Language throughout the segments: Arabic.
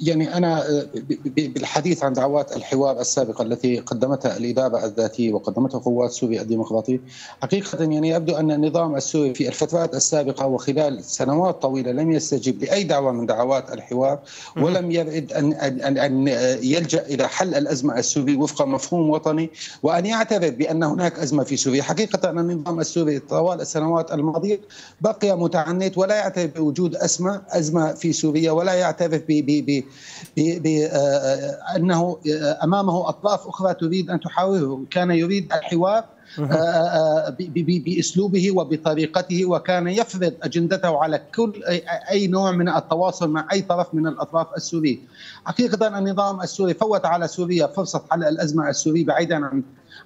يعني أنا بالحديث عن دعوات الحوار السابقة التي قدمتها الاداره الذاتية وقدمتها قوات سوريا الديمقراطية حقيقة يعني يبدو أن النظام السوري في الفترات السابقة وخلال سنوات طويلة لم يستجب لأي دعوة من دعوات الحوار ولم يرد أن أن أن يلجأ إلى حل الأزمة السوريه وفق مفهوم وطني وأن يعترف بأن هناك أزمة في سوريا، حقيقة أن النظام السوري طوال السنوات الماضية بقي متعنت ولا يعترف بوجود ازمه أزمة في سوريا ولا يعترف ب بأنه أمامه أطراف أخرى تريد أن تحاوره. كان يريد الحوار بأسلوبه وبطريقته وكان يفرض أجندته على كل أي نوع من التواصل مع أي طرف من الأطراف السورية. حقيقة النظام السوري فوت على سوريا فرصة حل الأزمة السورية بعيدا عن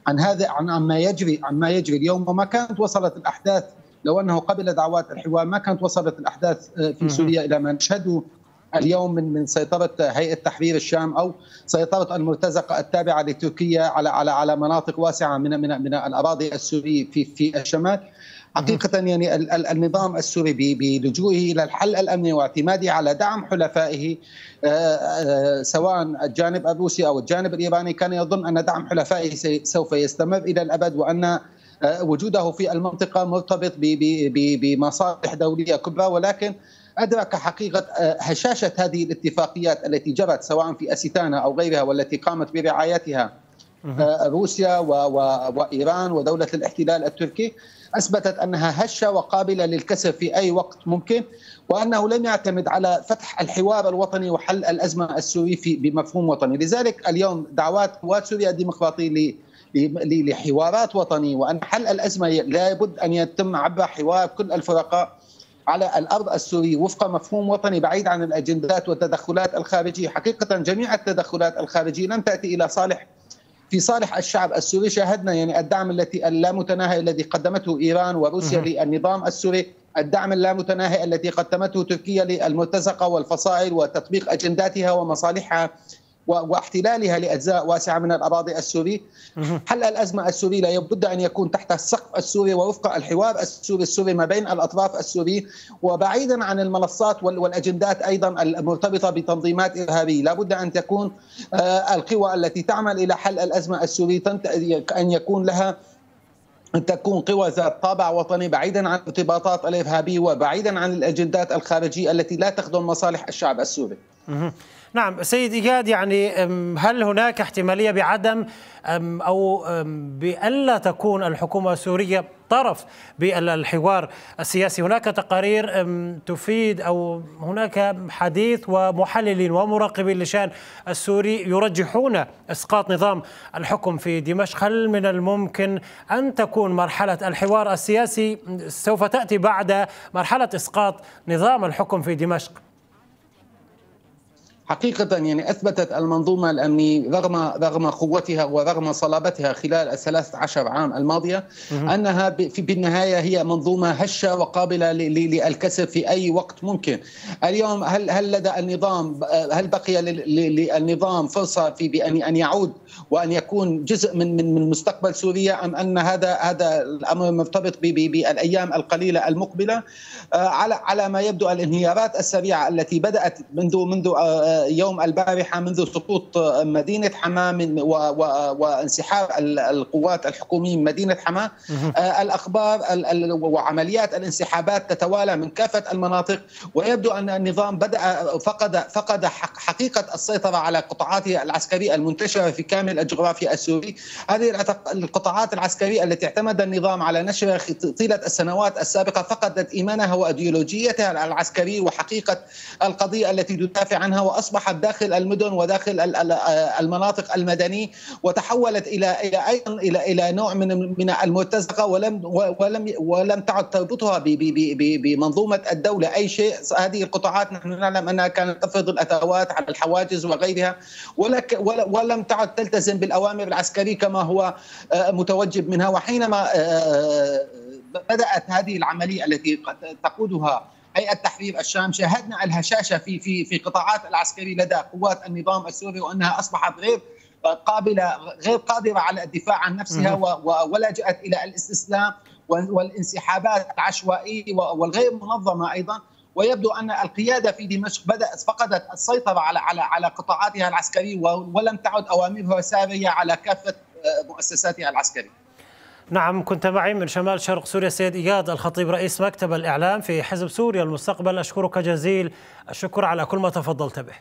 عن هذا عن ما يجري عن ما يجري اليوم. وما كانت وصلت الأحداث لو أنه قبل دعوات الحوار ما كانت وصلت الأحداث في سوريا إلى ما نشهده اليوم من من سيطرة هيئة تحرير الشام أو سيطرة المرتزقة التابعة لتركيا على على على مناطق واسعة من من من الأراضي السورية في في الشمال. حقيقة يعني النظام السوري بلجوئه إلى الحل الأمني واعتماده على دعم حلفائه سواء الجانب الروسي أو الجانب الإيراني. كان يظن أن دعم حلفائه سوف يستمر إلى الأبد وأن وجوده في المنطقة مرتبط بمصالح دولية كبرى. ولكن أدرك حقيقة هشاشة هذه الاتفاقيات التي جرت سواء في أسيتانا أو غيرها والتي قامت برعايتها روسيا وإيران ودولة الاحتلال التركي أثبتت أنها هشة وقابلة للكسر في أي وقت ممكن وأنه لم يعتمد على فتح الحوار الوطني وحل الأزمة السوري في بمفهوم وطني. لذلك اليوم دعوات قوات سوريا الديمقراطية لحوارات وطني وأن حل الأزمة لا بد أن يتم عبر حوار كل الفرقاء على الأرض السورية وفق مفهوم وطني بعيد عن الأجندات والتدخلات الخارجية، حقيقة جميع التدخلات الخارجية لم تأتي إلى صالح في صالح الشعب السوري. شاهدنا يعني الدعم التي اللامتناهي الذي قدمته إيران وروسيا للنظام السوري الدعم اللامتناهي الذي قدمته تركيا للمرتزقة والفصائل وتطبيق أجنداتها ومصالحها. واحتلالها لأجزاء واسعة من الأراضي السوري. حل الأزمة السورية لا بد أن يكون تحت السقف السوري ووفق الحوار السوري السوري ما بين الأطراف السوري وبعيدا عن المنصات والأجندات أيضا المرتبطة بتنظيمات إرهابية. لا بد أن تكون القوى التي تعمل إلى حل الأزمة السوريه أن يكون لها أن تكون قوى ذات طابع وطني بعيدا عن ارتباطات الإرهابية وبعيدا عن الأجندات الخارجية التي لا تخدم مصالح الشعب السوري. نعم سيد إيجاد يعني هل هناك احتمالية بعدم أو بألا تكون الحكومة السورية طرف بالحوار السياسي؟ هناك تقارير تفيد أو هناك حديث ومحللين ومراقبين لشان السوري يرجحون إسقاط نظام الحكم في دمشق. هل من الممكن أن تكون مرحلة الحوار السياسي سوف تأتي بعد مرحلة إسقاط نظام الحكم في دمشق؟ حقيقة يعني أثبتت المنظومة الأمنية رغم رغم قوتها ورغم صلابتها خلال الثلاثة عشر عام الماضية أنها في بالنهاية هي منظومة هشة وقابلة للكسر في أي وقت ممكن. اليوم هل هل لدى النظام هل بقي للنظام فرصة في بأن أن يعود وأن يكون جزء من من من مستقبل سوريا أم أن هذا هذا الأمر مرتبط بالأيام القليلة المقبلة؟ على على ما يبدو الانهيارات السريعة التي بدأت منذ منذ يوم البارحة منذ سقوط مدينة حماه من وانسحاب القوات الحكومية من مدينة حماه الأخبار وعمليات الانسحابات تتوالى من كافة المناطق ويبدو أن النظام بدا فقد فقد حقيقة السيطرة على قطاعاته العسكرية المنتشرة في كامل الجغرافيا السوري. هذه القطاعات العسكرية التي اعتمد النظام على نشرها طيلة السنوات السابقة فقدت إيمانها وإيديولوجيتها العسكرية وحقيقة القضية التي تدافع عنها واصبح أصبحت داخل المدن وداخل المناطق المدنية وتحولت إلى أيضا إلى إلى نوع من من المرتزقة ولم ولم ولم تعد تربطها بمنظومة الدولة. أي شيء هذه القطاعات نحن نعلم أنها كانت تفرض الاتاوات على الحواجز وغيرها ولم تعد تلتزم بالأوامر العسكرية كما هو متوجب منها. وحينما بدأت هذه العملية التي تقودها هيئة تحرير الشام شاهدنا الهشاشة في في في قطاعات العسكري لدى قوات النظام السوري وأنها أصبحت غير قابلة غير قادرة على الدفاع عن نفسها ولجأت إلى الاستسلام والانسحابات العشوائية والغير منظمة أيضا ويبدو أن القيادة في دمشق بدأت فقدت السيطرة على على على قطاعاتها العسكرية ولم تعد أوامرها سارية على كافة مؤسساتها العسكرية. نعم كنت معي من شمال شرق سوريا سيد إياد الخطيب رئيس مكتب الإعلام في حزب سوريا المستقبل. أشكرك جزيل الشكر على كل ما تفضلت به.